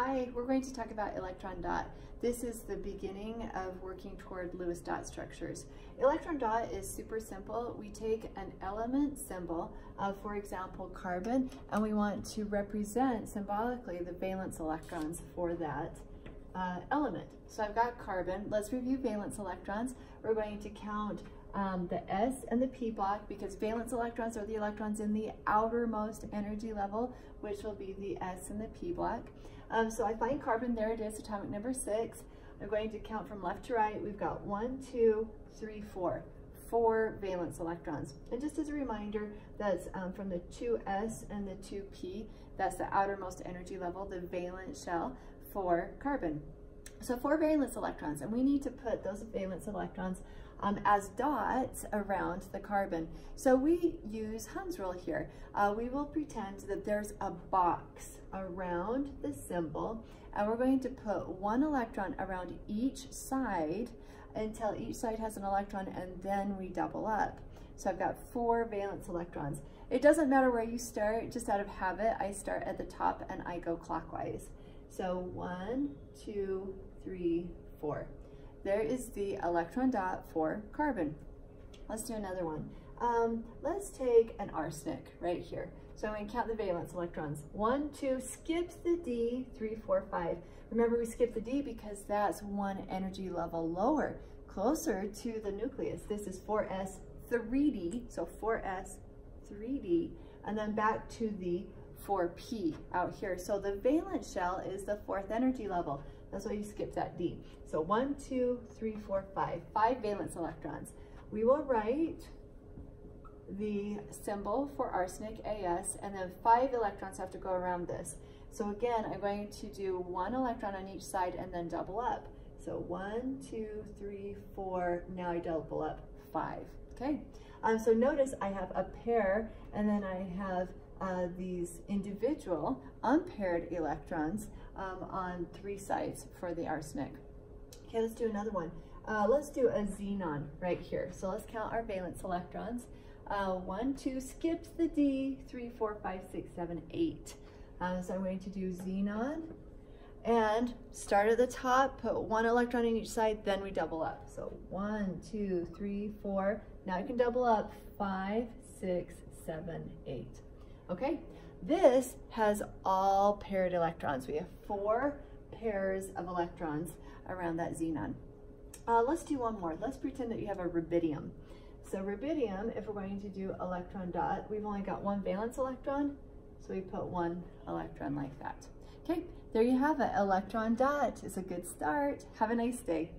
Hi, we're going to talk about electron dot. This is the beginning of working toward Lewis dot structures. Electron dot is super simple. We take an element symbol, of, for example, carbon, and we want to represent symbolically the valence electrons for that uh, element. So I've got carbon. Let's review valence electrons. We're going to count um, the S and the P block because valence electrons are the electrons in the outermost energy level, which will be the S and the P block. Um, so I find carbon, there it is, atomic number six. I'm going to count from left to right. We've got one, two, three, four. Four valence electrons. And just as a reminder, that's um, from the 2s and the 2p, that's the outermost energy level, the valence shell for carbon. So four valence electrons, and we need to put those valence electrons um, as dots around the carbon. So we use Hund's rule here. Uh, we will pretend that there's a box around the symbol, and we're going to put one electron around each side until each side has an electron, and then we double up. So I've got four valence electrons. It doesn't matter where you start, just out of habit, I start at the top and I go clockwise. So one, two, three, four. There is the electron dot for carbon. Let's do another one. Um, let's take an arsenic right here. So to count the valence electrons. One, two, skip the D, three, four, five. Remember we skipped the D because that's one energy level lower, closer to the nucleus. This is 4s 3D, so 4s 3D, and then back to the 4p out here. So the valence shell is the fourth energy level. That's why you skip that D. So one, two, three, four, five, five valence electrons. We will write the symbol for arsenic, AS, and then five electrons have to go around this. So again, I'm going to do one electron on each side and then double up. So one, two, three, four, now I double up five, okay? Um, so notice I have a pair and then I have uh, these individual unpaired electrons um, on three sides for the arsenic. Okay, let's do another one. Uh, let's do a xenon right here. So let's count our valence electrons. Uh, one, two, skips the D, three, four, five, six, seven, eight. Uh, so I'm going to do xenon and start at the top, put one electron in each side, then we double up. So one, two, three, four. Now you can double up five, six, seven, eight. Okay, this has all paired electrons. We have four pairs of electrons around that xenon. Uh, let's do one more. Let's pretend that you have a rubidium. So rubidium, if we're going to do electron dot, we've only got one valence electron, so we put one electron like that. Okay, there you have it. Electron dot is a good start. Have a nice day.